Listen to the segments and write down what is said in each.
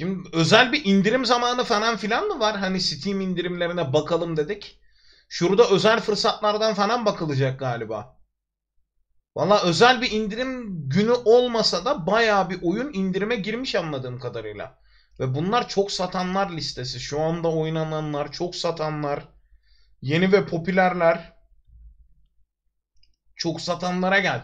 Şimdi özel bir indirim zamanı falan filan mı var? Hani Steam indirimlerine bakalım dedik. Şurada özel fırsatlardan falan bakılacak galiba. Valla özel bir indirim günü olmasa da bayağı bir oyun indirime girmiş anladığım kadarıyla. Ve bunlar çok satanlar listesi. Şu anda oynananlar, çok satanlar, yeni ve popülerler. Çok satanlara gel.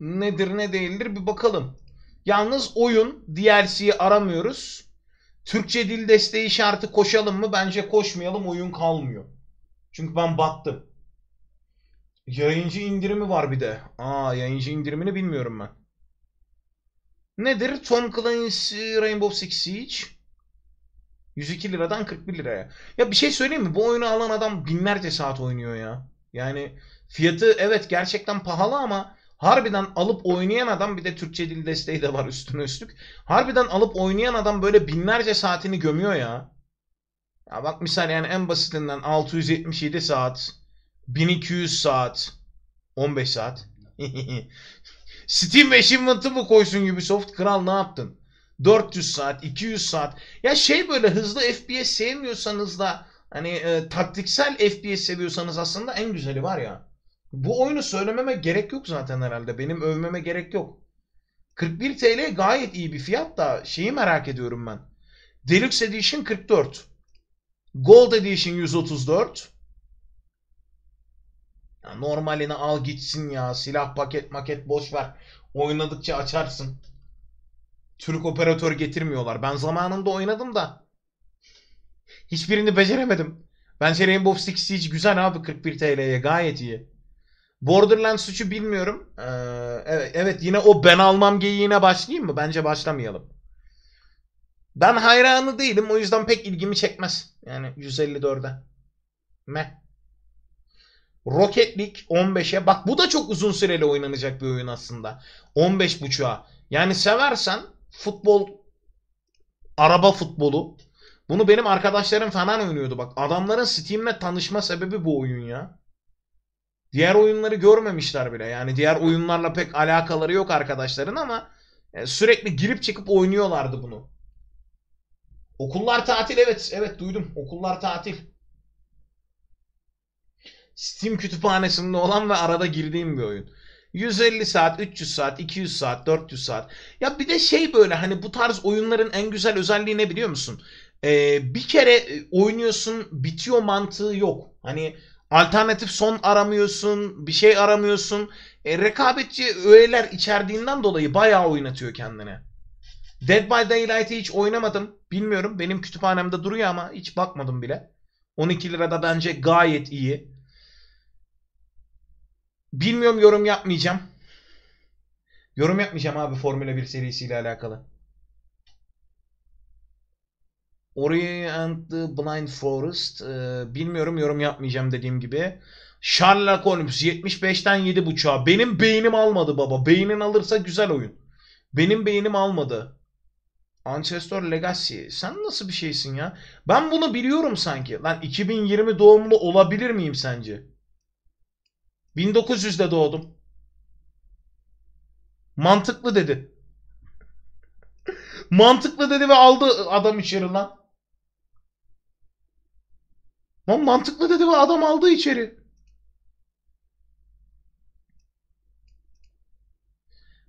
Nedir ne değildir bir bakalım. Yalnız oyun DLC'yi aramıyoruz. Türkçe dil desteği şartı koşalım mı? Bence koşmayalım oyun kalmıyor. Çünkü ben battım. Yayıncı indirimi var bir de. Aa yayıncı indirimini bilmiyorum ben. Nedir? Tom Clancy Rainbow Six Siege. 102 liradan 41 liraya. Ya bir şey söyleyeyim mi? Bu oyunu alan adam binlerce saat oynuyor ya. Yani fiyatı evet gerçekten pahalı ama harbiden alıp oynayan adam bir de Türkçe dil desteği de var üstüne üstlük. Harbiden alıp oynayan adam böyle binlerce saatini gömüyor ya. Ya bak misal yani en basitinden 677 saat, 1200 saat, 15 saat. Steam Achievement'ı mı koysun Ubisoft? Kral ne yaptın? 400 saat, 200 saat. Ya şey böyle hızlı FPS sevmiyorsanız da hani e, taktiksel FPS seviyorsanız aslında en güzeli var ya. Bu oyunu söylememe gerek yok zaten herhalde. Benim övmeme gerek yok. 41 TL gayet iyi bir fiyat da şeyi merak ediyorum ben. Deluxe Edition 44. Gold Edition 134. Ya normalini al gitsin ya. Silah paket maket boş ver. Oynadıkça açarsın. Türk operatör getirmiyorlar. Ben zamanında oynadım da hiçbirini beceremedim. Bence Rainbow Six Siege güzel abi 41 TL'ye gayet iyi. Borderlands suçu bilmiyorum. Ee, evet, evet yine o ben almam geyiğine başlayayım mı? Bence başlamayalım. Ben hayranı değilim o yüzden pek ilgimi çekmez. Yani 154'e. Me. Rocket League 15'e. Bak bu da çok uzun süreli oynanacak bir oyun aslında. 15.5'a. Yani seversen futbol araba futbolu. Bunu benim arkadaşlarım falan oynuyordu bak. Adamların Steam'le tanışma sebebi bu oyun ya. Diğer oyunları görmemişler bile. Yani diğer oyunlarla pek alakaları yok arkadaşların ama e, sürekli girip çıkıp oynuyorlardı bunu. Okullar tatil evet. Evet duydum. Okullar tatil. Steam kütüphanesinde olan ve arada girdiğim bir oyun. 150 saat, 300 saat, 200 saat, 400 saat. Ya bir de şey böyle hani bu tarz oyunların en güzel özelliği ne biliyor musun? Ee, bir kere e, oynuyorsun bitiyor mantığı yok. Hani alternatif son aramıyorsun, bir şey aramıyorsun. E, rekabetçi öğeler içerdiğinden dolayı bayağı oynatıyor kendine. Dead by Daylight'ı hiç oynamadım. Bilmiyorum. Benim kütüphanemde duruyor ama hiç bakmadım bile. 12 lirada bence gayet iyi. Bilmiyorum yorum yapmayacağım. Yorum yapmayacağım abi Formula 1 serisiyle alakalı. Ori and the Blind Forest. Ee, bilmiyorum yorum yapmayacağım dediğim gibi. Sherlock Holmes 75'ten 7.5'a. Benim beynim almadı baba. Beynin alırsa güzel oyun. Benim beynim almadı. Ancestor Legacy. Sen nasıl bir şeysin ya? Ben bunu biliyorum sanki. Lan 2020 doğumlu olabilir miyim sence? 1900'de doğdum. Mantıklı dedi. Mantıklı dedi ve aldı adam içeri lan. Lan mantıklı dedi ve adam aldı içeri.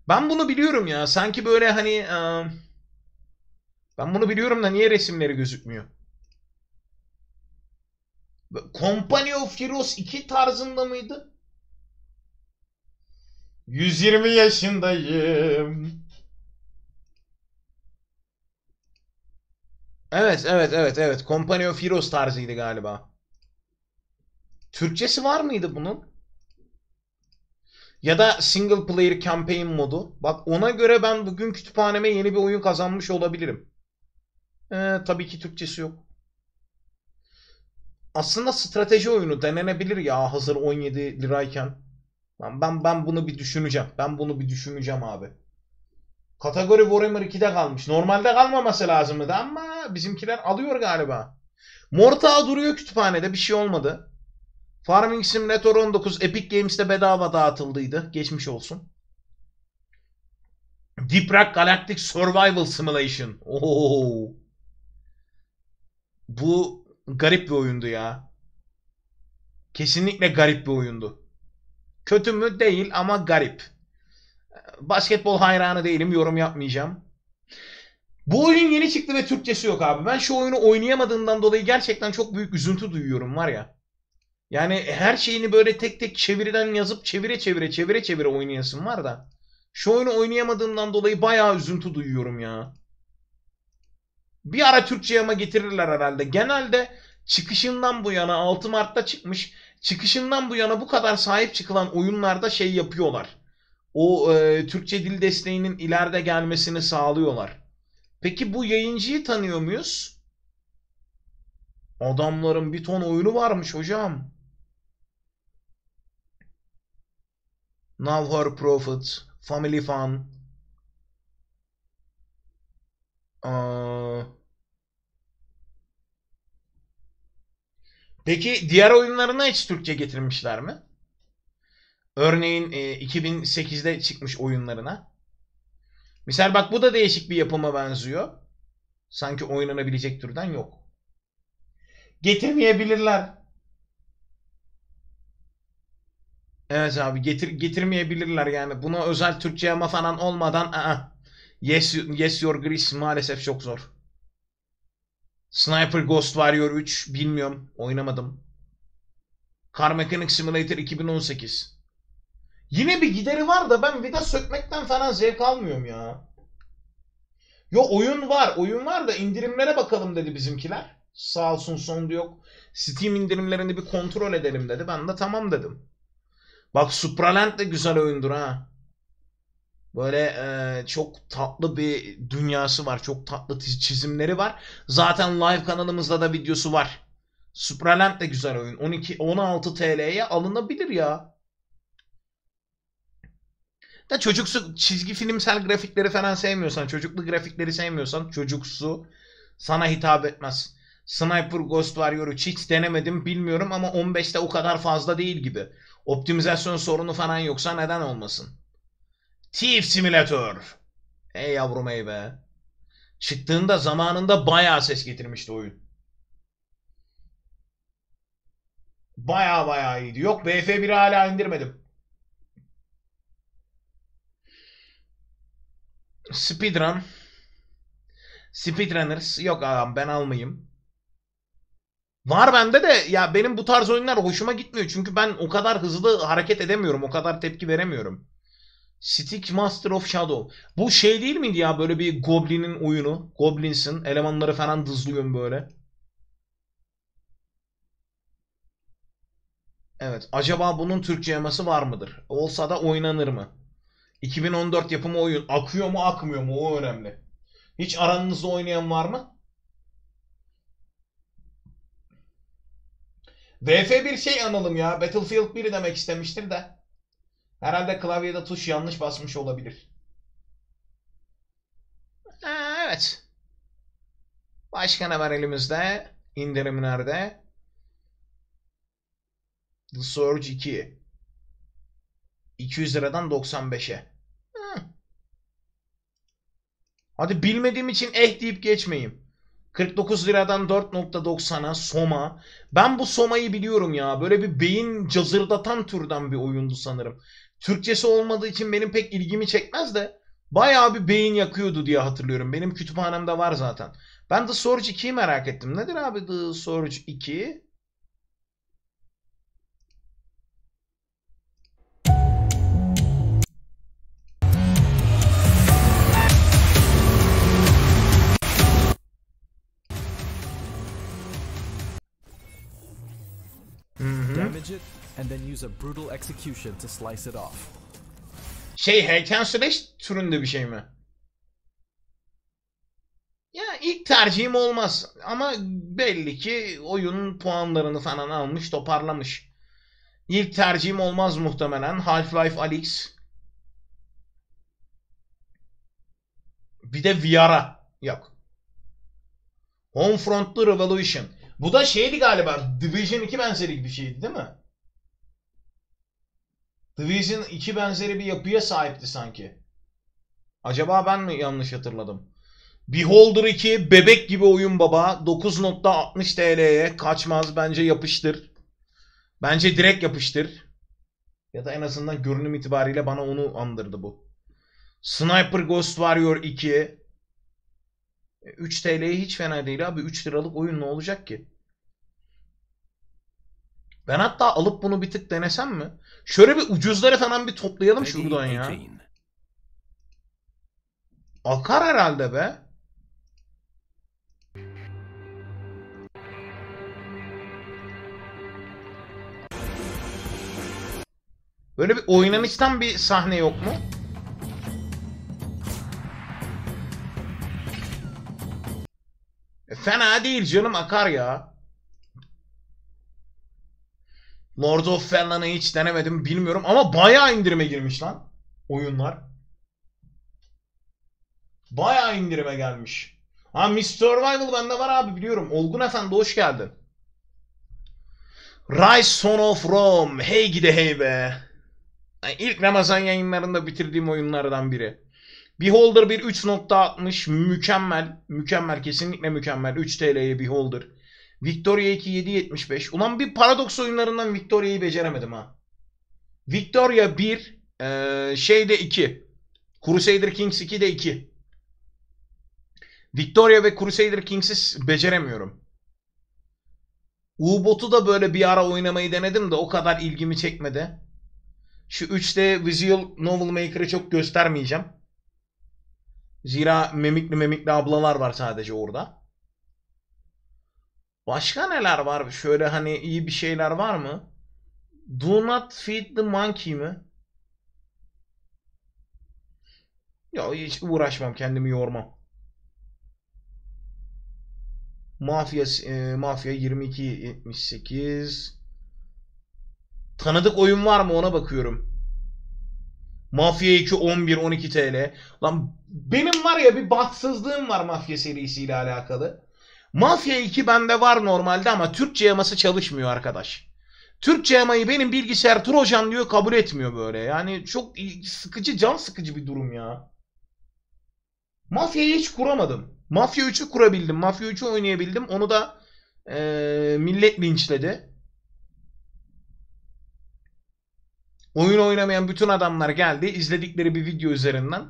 Ben bunu biliyorum ya. Sanki böyle hani ben bunu biliyorum da niye resimleri gözükmüyor? Company of Heroes 2 tarzında mıydı? 120 yaşındayım. Evet, evet, evet, evet. Company of Heroes tarzıydı galiba. Türkçesi var mıydı bunun? Ya da single player campaign modu. Bak ona göre ben bugün kütüphaneme yeni bir oyun kazanmış olabilirim. Ee, tabii ki Türkçesi yok. Aslında strateji oyunu denenebilir ya hazır 17 lirayken. Ben, ben, ben bunu bir düşüneceğim. Ben bunu bir düşüneceğim abi. Kategori Warhammer 2'de kalmış. Normalde kalmaması lazımdı ama bizimkiler alıyor galiba. Morta duruyor kütüphanede bir şey olmadı. Farming Simulator 19 Epic Games'te bedava dağıtıldıydı. Geçmiş olsun. Deep Rock Galactic Survival Simulation. Oo. Bu garip bir oyundu ya. Kesinlikle garip bir oyundu. Kötü mü? Değil ama garip. Basketbol hayranı değilim. Yorum yapmayacağım. Bu oyun yeni çıktı ve Türkçesi yok abi. Ben şu oyunu oynayamadığımdan dolayı gerçekten çok büyük üzüntü duyuyorum var ya. Yani her şeyini böyle tek tek çeviriden yazıp çevire çevire çevire çevire oynayasın var da. Şu oyunu oynayamadığımdan dolayı bayağı üzüntü duyuyorum ya. Bir ara Türkçe'ye ama getirirler herhalde. Genelde çıkışından bu yana 6 Mart'ta çıkmış. Çıkışından bu yana bu kadar sahip çıkılan oyunlarda şey yapıyorlar. O e, Türkçe dil desteğinin ileride gelmesini sağlıyorlar. Peki bu yayıncıyı tanıyor muyuz? Adamların bir ton oyunu varmış hocam. Now Her Profit, Family Fun. Aa. Peki diğer oyunlarına hiç Türkçe getirmişler mi? Örneğin e, 2008'de çıkmış oyunlarına. Misal bak bu da değişik bir yapıma benziyor. Sanki oynanabilecek türden yok. Getirmeyebilirler. Evet abi getir getirmeyebilirler yani. Buna özel Türkçe ama falan olmadan aa. Yes, yes Your Grease maalesef çok zor. Sniper Ghost Warrior 3 bilmiyorum. Oynamadım. Car Mechanic Simulator 2018. Yine bir gideri var da ben vida sökmekten falan zevk almıyorum ya. Yo oyun var. Oyun var da indirimlere bakalım dedi bizimkiler. Sağ olsun sondu yok. Steam indirimlerini bir kontrol edelim dedi. Ben de tamam dedim. Bak Supraland de güzel oyundur ha. Böyle e, çok tatlı bir dünyası var. Çok tatlı çizimleri var. Zaten live kanalımızda da videosu var. Supraland de güzel oyun. 12 16 TL'ye alınabilir ya. Da çocuksu çizgi filmsel grafikleri falan sevmiyorsan, çocuklu grafikleri sevmiyorsan çocuksu sana hitap etmez. Sniper Ghost Warrior'u hiç denemedim bilmiyorum ama 15'te o kadar fazla değil gibi. Optimizasyon sorunu falan yoksa neden olmasın? Thief Simulator. Ey yavrum ey be. Çıktığında zamanında bayağı ses getirmişti oyun. Bayağı bayağı iyiydi. Yok BF1'i hala indirmedim. Speedrun. Speedrunners. Yok ağam ben almayayım. Var bende de ya benim bu tarz oyunlar hoşuma gitmiyor. Çünkü ben o kadar hızlı hareket edemiyorum. O kadar tepki veremiyorum. Stick Master of Shadow. Bu şey değil miydi ya böyle bir Goblin'in oyunu? Goblins'in elemanları falan dızlıyorsun böyle. Evet. Acaba bunun Türkçe yaması var mıdır? Olsa da oynanır mı? 2014 yapımı oyun. Akıyor mu akmıyor mu? O önemli. Hiç aranızda oynayan var mı? VF1 şey analım ya. Battlefield 1 demek istemiştir de. Herhalde klavyede tuş yanlış basmış olabilir. Evet. Başka ne var elimizde? İndirim nerede? The Surge 2. 200 liradan 95'e. Hadi bilmediğim için eh deyip geçmeyeyim. 49 liradan 4.90'a Soma. Ben bu Soma'yı biliyorum ya. Böyle bir beyin cazırdatan türden bir oyundu sanırım. Türkçesi olmadığı için benim pek ilgimi çekmez de bayağı bir beyin yakıyordu diye hatırlıyorum. Benim kütüphanemde var zaten. Ben The Surge 2'yi merak ettim. Nedir abi The Surge 2? And then use a brutal execution to slice it off. Şey hack and slash türünde bir şey mi? Ya ilk tercihim olmaz ama belli ki oyunun puanlarını falan almış toparlamış. İlk tercihim olmaz muhtemelen Half-Life Alyx. Bir de VR'a yok. Homefront'lu Revolution. Bu da şeydi galiba Division 2 benzeri bir şeydi değil mi? Division 2 benzeri bir yapıya sahipti sanki. Acaba ben mi yanlış hatırladım? Beholder 2 bebek gibi oyun baba. 9.60 TL'ye kaçmaz. Bence yapıştır. Bence direkt yapıştır. Ya da en azından görünüm itibariyle bana onu andırdı bu. Sniper Ghost Warrior 2. 3 TL'ye hiç fena değil abi. 3 liralık oyun ne olacak ki? Ben hatta alıp bunu bir tık denesem mi? Şöyle bir ucuzları falan bir toplayalım şuradan ya. 18. Akar herhalde be. Böyle bir oynanıştan bir sahne yok mu? E, fena değil canım akar ya. Lord of Fallen'ı hiç denemedim bilmiyorum ama bayağı indirime girmiş lan oyunlar. Bayağı indirime gelmiş. Ha Miss Survival bende var abi biliyorum. Olgun Efendi hoş geldin. Rise Son of Rome. Hey gide hey be. Yani Ramazan yayınlarında bitirdiğim oyunlardan biri. Beholder bir 3.60 mükemmel. Mükemmel kesinlikle mükemmel. 3 TL'ye Beholder. Victoria 2 7.75. Ulan bir paradoks oyunlarından Victoria'yı beceremedim ha. Victoria 1 eee şeyde 2. Crusader Kings 2 de 2. Victoria ve Crusader Kings'i beceremiyorum. U-Bot'u da böyle bir ara oynamayı denedim de o kadar ilgimi çekmedi. Şu 3D Visual Novel Maker'ı çok göstermeyeceğim. Zira memikli memikli ablalar var sadece orada. Başka neler var? Şöyle hani iyi bir şeyler var mı? Do not feed the monkey mi? Ya hiç uğraşmam kendimi yormam. Mafya e, Mafya 22 78 Tanıdık oyun var mı ona bakıyorum. Mafya 2 11 12 TL. Lan benim var ya bir bahtsızlığım var Mafya serisiyle alakalı. Mafya 2 bende var normalde ama Türkçe yaması çalışmıyor arkadaş. Türkçe yamayı benim bilgisayar Trojan diyor kabul etmiyor böyle. Yani çok sıkıcı, can sıkıcı bir durum ya. Mafya'yı hiç kuramadım. Mafya 3'ü kurabildim. Mafya 3'ü oynayabildim. Onu da eee, millet linçledi. Oyun oynamayan bütün adamlar geldi. izledikleri bir video üzerinden.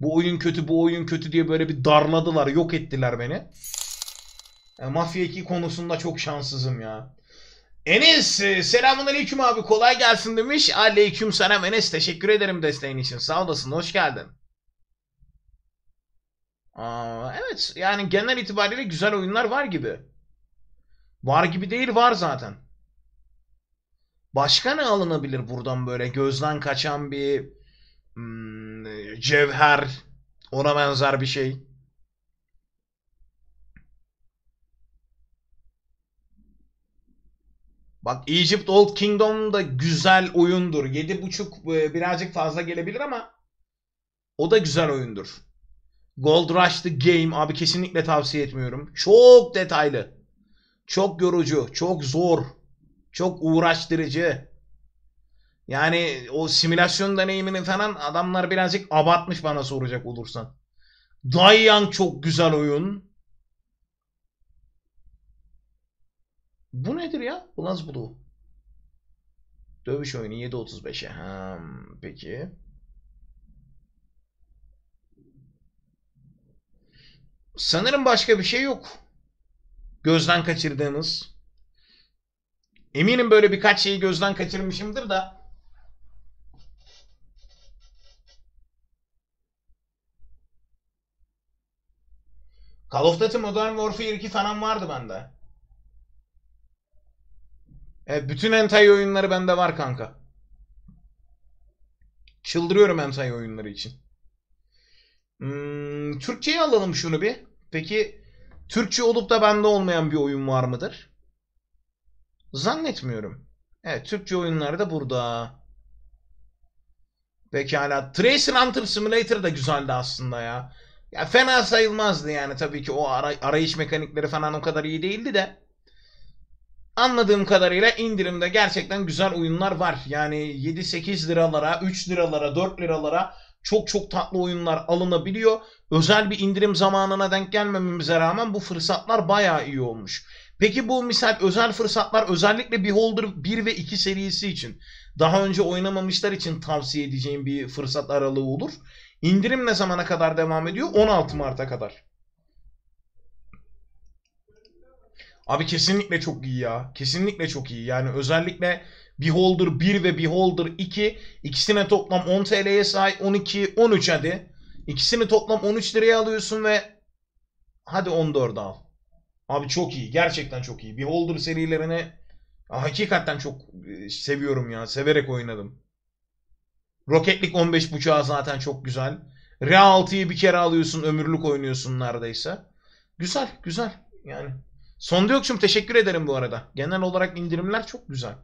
Bu oyun kötü, bu oyun kötü diye böyle bir darladılar, yok ettiler beni. Mafya 2 konusunda çok şanssızım ya. Enes, e, selamun aleyküm abi kolay gelsin demiş. Aleyküm selam Enes, teşekkür ederim desteğin için. Sağ olasın, hoş geldin. Aa, evet, yani genel itibariyle güzel oyunlar var gibi. Var gibi değil, var zaten. Başka ne alınabilir buradan böyle gözden kaçan bir hmm, cevher, ona benzer bir şey. Bak Egypt Old Kingdom da güzel oyundur. 7.5 e, birazcık fazla gelebilir ama o da güzel oyundur. Gold Rush The Game abi kesinlikle tavsiye etmiyorum. Çok detaylı. Çok yorucu, çok zor, çok uğraştırıcı. Yani o simülasyon deneyimini falan adamlar birazcık abartmış bana soracak olursan. Dayan çok güzel oyun. Bu nedir ya? Bu nasıl bu? Dövüş oyunu 7.35'e. Ha, peki. Sanırım başka bir şey yok. Gözden kaçırdığımız. Eminim böyle birkaç şeyi gözden kaçırmışımdır da. Call of Duty Modern Warfare 2 falan vardı bende. Evet, bütün hentai oyunları bende var kanka. Çıldırıyorum hentai oyunları için. Hmm, Türkçe'ye alalım şunu bir. Peki Türkçe olup da bende olmayan bir oyun var mıdır? Zannetmiyorum. Evet Türkçe oyunlar da burada. Pekala. Tracer Hunter Simulator da güzeldi aslında ya. Ya fena sayılmazdı yani tabii ki o ara- arayış mekanikleri falan o kadar iyi değildi de. Anladığım kadarıyla indirimde gerçekten güzel oyunlar var. Yani 7-8 liralara, 3 liralara, 4 liralara çok çok tatlı oyunlar alınabiliyor. Özel bir indirim zamanına denk gelmememize rağmen bu fırsatlar bayağı iyi olmuş. Peki bu misal özel fırsatlar özellikle Beholder 1 ve 2 serisi için daha önce oynamamışlar için tavsiye edeceğim bir fırsat aralığı olur. İndirim ne zamana kadar devam ediyor? 16 Mart'a kadar. Abi kesinlikle çok iyi ya. Kesinlikle çok iyi. Yani özellikle Beholder 1 ve Beholder 2 ikisine toplam 10 TL'ye sahip 12 13 hadi. İkisini toplam 13 liraya alıyorsun ve hadi 14 al. Abi çok iyi. Gerçekten çok iyi. Beholder serilerini hakikaten çok e, seviyorum ya. Severek oynadım. Rocket League 15.5'a zaten çok güzel. Rea 6'yı bir kere alıyorsun. Ömürlük oynuyorsun neredeyse. Güzel. Güzel. Yani. Sonda yokçum teşekkür ederim bu arada. Genel olarak indirimler çok güzel.